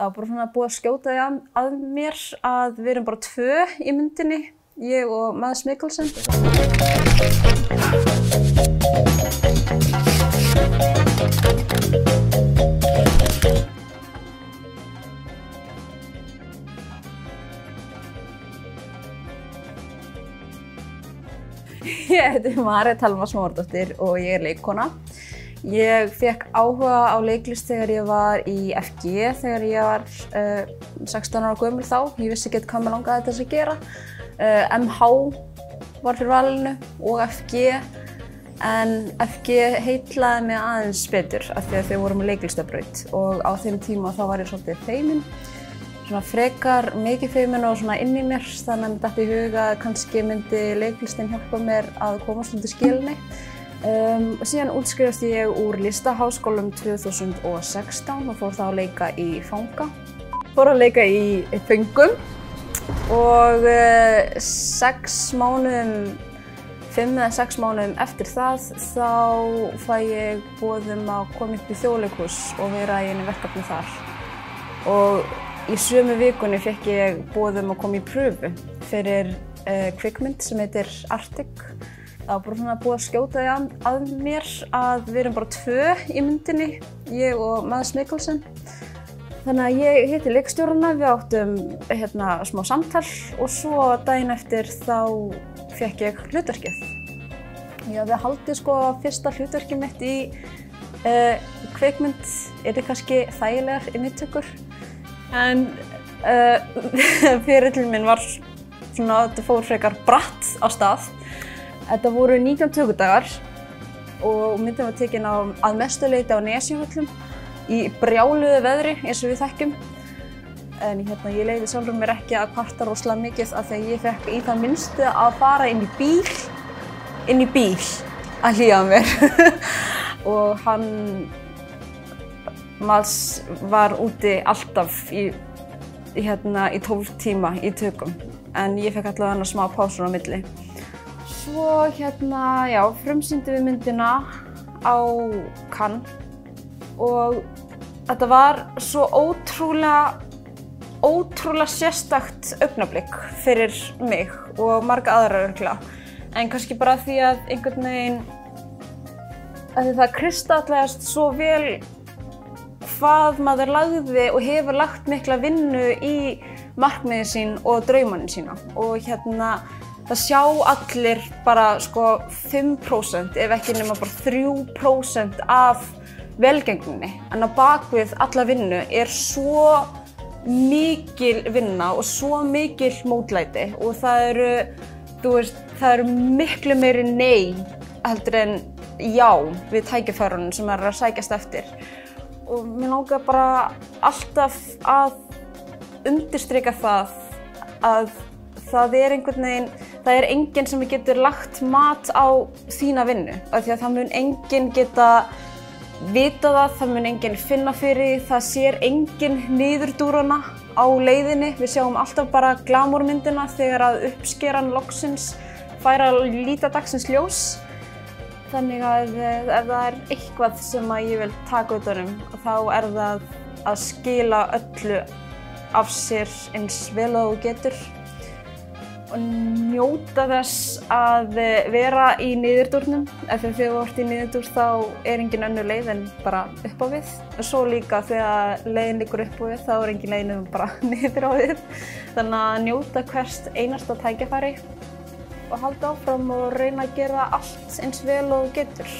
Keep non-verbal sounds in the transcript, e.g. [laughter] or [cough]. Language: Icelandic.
Það var bara svona búið að skjóta því að, að mér að við erum bara tvö í myndinni, ég og Mads Mikkelsen. Ég heiti Marja Talma Smárdóttir og ég er leikkona. Ég fekk áhuga á leiklist þegar ég var í FG, þegar ég var uh, 16 ára gömul þá. Ég vissi ekki hvað maður langaði þess að gera. Uh, MH var fyrir valinu og FG, en FG heitlaði mig aðeins betur af því að þau voru með leiklistabraut og á þeim tíma þá var ég svolítið feiminn. Svona frekar mikið feimin og svona inn í mér þannig að mér dætti í huga að kannski myndi leiklistin hjálpa mér að komast undir skilni. Um, síðan útskrifast ég úr listaháskólum 2016 og fór þá að leika í fanga. Fór að leika í föngum og uh, sex mánuðum, fimm eða sex mánuðum eftir það þá fæ ég bóðum að koma upp í þjóðleikus og vera í einu verkefni þar. Og í sömu vikunni fekk ég bóðum að koma í pröfu fyrir uh, kvikmynd sem heitir Arctic. Það var bara svona búið að skjóta því að, að mér að við erum bara tvö í myndinni, ég og Mads Mikkelsen. Þannig að ég hitti leikstjóruna, við áttum hérna smá samtal og svo daginn eftir þá fekk ég hlutverkið. Ég hafði haldið sko fyrsta hlutverkið mitt í uh, kvikmynd, er þetta kannski þægilegar innittökur. En [laughs] uh, fyrirlin minn var svona, þetta fór frekar bratt á stað. Þetta voru 19 tökudagar og myndin var tekin á, að mestu leiti á Nesjavöllum í brjáluðu veðri eins og við þekkjum. En hérna, ég leiði sjálfur mér ekki að kvarta rosalega mikið af því að ég fekk í það minnstu að fara inn í bíl, inn í bíl að hlýja mér. [laughs] og hann, var úti alltaf í, hérna, í 12 tíma í tökum. En ég fekk allavega smá pásur á milli. Svo hérna, já, frumsýndum við myndina á Cannes og þetta var svo ótrúlega, ótrúlega sérstakt augnablikk fyrir mig og marga aðra örgla. En kannski bara því að einhvern veginn, að það kristallegast svo vel hvað maður lagði og hefur lagt mikla vinnu í markmiðin sín og draumannin sína. Og hérna, það sjá allir bara sko 5% ef ekki nema bara 3% af velgengninni. En á bakvið alla vinnu er svo mikil vinna og svo mikil mótlæti og það eru, veist, það eru miklu meiri nei heldur en já við tækifærunum sem er að sækjast eftir. Og mér langar bara alltaf að undirstryka það að það er einhvern veginn, það er enginn sem getur lagt mat á þína vinnu. Af því að það mun enginn geta vita það, það mun enginn finna fyrir það sér enginn niðurdúrana á leiðinni. Við sjáum alltaf bara glamúrmyndina þegar að uppskeran loksins fær að líta dagsins ljós. Þannig að ef það er eitthvað sem að ég vil taka út af um, þá er það að skila öllu af sér eins vel og þú getur og njóta þess að vera í niðurdúrnum. Ef þegar þú ert í niðurdúr þá er engin önnur leið en bara upp á við. Og svo líka þegar leiðin liggur upp á við þá er engin leiðin bara [laughs] niður á við. Þannig að njóta hvert einasta tækifæri og halda áfram og reyna að gera allt eins vel og getur.